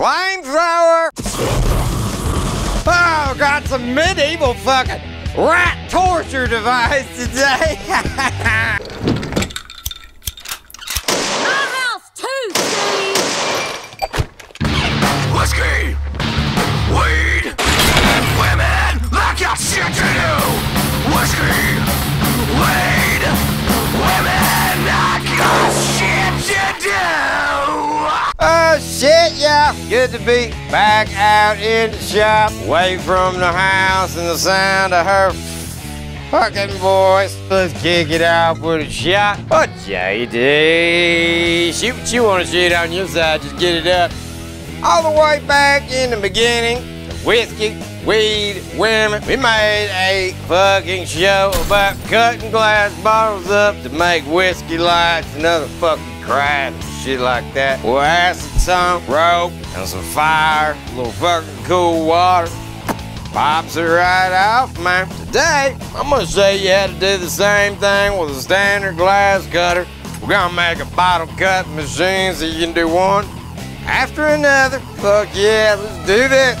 flamethrower. Oh, got some medieval fucking rat torture device today. My house too, Steve! Whiskey! Weed! Women! I got shit to do! Whiskey! Good to be back out in the shop, away from the house and the sound of her fucking voice. Let's kick it off with a shot. Oh, JD. Shoot what you want to shoot on your side, just get it up. All the way back in the beginning, whiskey, weed, women. We made a fucking show about cutting glass bottles up to make whiskey lights and other fucking crap and shit like that. With acid, some rope, and some fire, a little fucking cool water. Pops it right off, man. Today, I'm gonna say you had to do the same thing with a standard glass cutter. We're gonna make a bottle cut machine so you can do one after another. Fuck yeah, let's do this.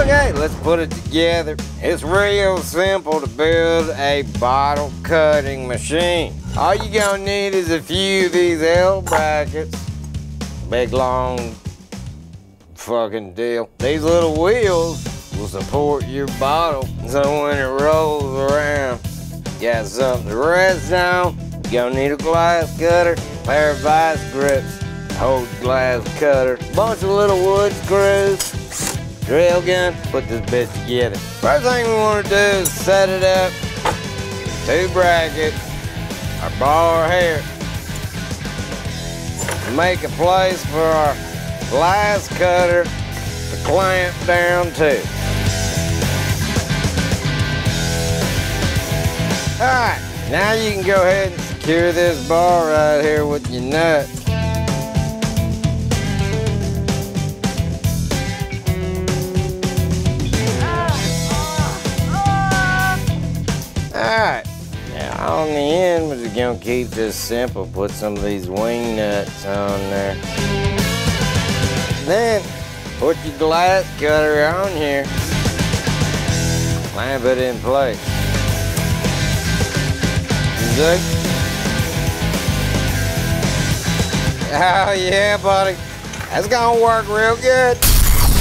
Okay, let's put it together. It's real simple to build a bottle cutting machine. All you gonna need is a few of these L brackets. Big long fucking deal. These little wheels will support your bottle so when it rolls around, got something to rest on. Gonna need a glass cutter, pair of vice grips, hold glass cutter, bunch of little wood screws, drill gun, put this bitch together. First thing we wanna do is set it up, two brackets, our bar here, make a place for our glass cutter to clamp down to. Alright, now you can go ahead and secure this bar right here with your nut. Alright, now on the just gonna keep this simple. Put some of these wing nuts on there. Then, put your glass cutter on here. Clamp it in place. Good. Oh yeah, buddy. That's gonna work real good.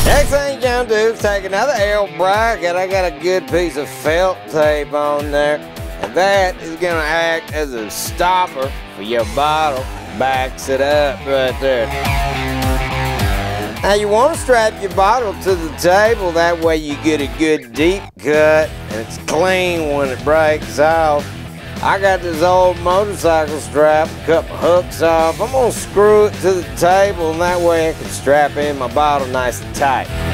Next thing you're gonna do is take another L bracket. I got a good piece of felt tape on there. And that is gonna act as a stopper for your bottle. Backs it up right there. Now you want to strap your bottle to the table, that way you get a good deep cut and it's clean when it breaks off. I got this old motorcycle strap, cut my hooks off. I'm gonna screw it to the table and that way I can strap in my bottle nice and tight.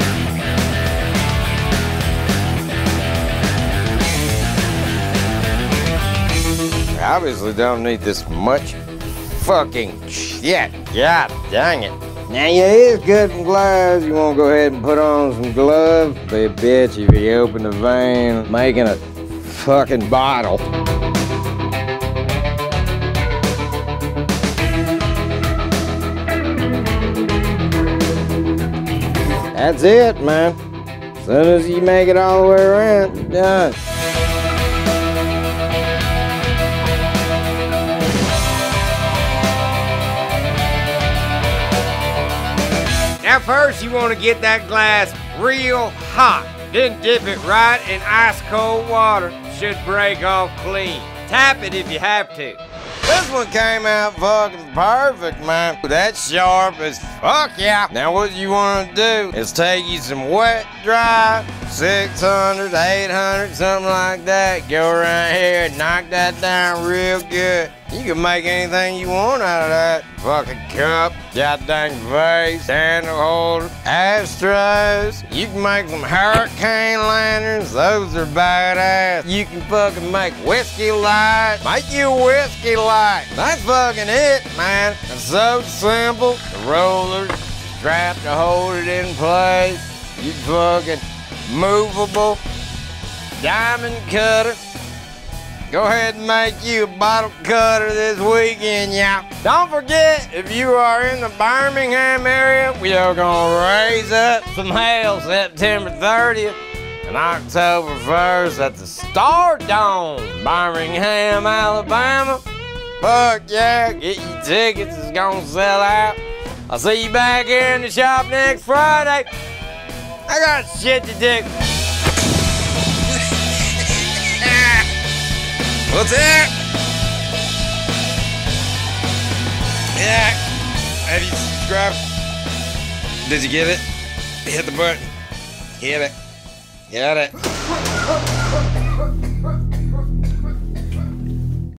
Obviously don't need this much fucking shit. God dang it. Now you is cutting glass. You wanna go ahead and put on some gloves? Be a bitch if you open the vein making a fucking bottle. That's it, man. As soon as you make it all the way around, you're done. Now first you want to get that glass real hot. Then dip it right in ice cold water. Should break off clean. Tap it if you have to. This one came out fucking perfect, man. That's sharp as fuck, yeah. Now what you want to do is take you some wet, dry, 600, 800, something like that. Go around here and knock that down real good. You can make anything you want out of that. Fucking cup, goddamn vase, candle holder, ashtrays. You can make some hurricane lanterns. Those are badass. You can fucking make whiskey light. Make you whiskey light. That's fucking it, man. It's so simple. The rollers, strap to hold it in place. You fucking movable diamond cutter. Go ahead and make you a bottle cutter this weekend, y'all. Don't forget, if you are in the Birmingham area, we are gonna raise up some hell September 30th and October 1st at the Star Dome, Birmingham, Alabama. Fuck yeah, get your tickets, it's gonna sell out. I'll see you back here in the shop next Friday. I got shit to do. What's that? Yeah. Have you subscribed? Did you get it? Hit the button. Hit it. Get it.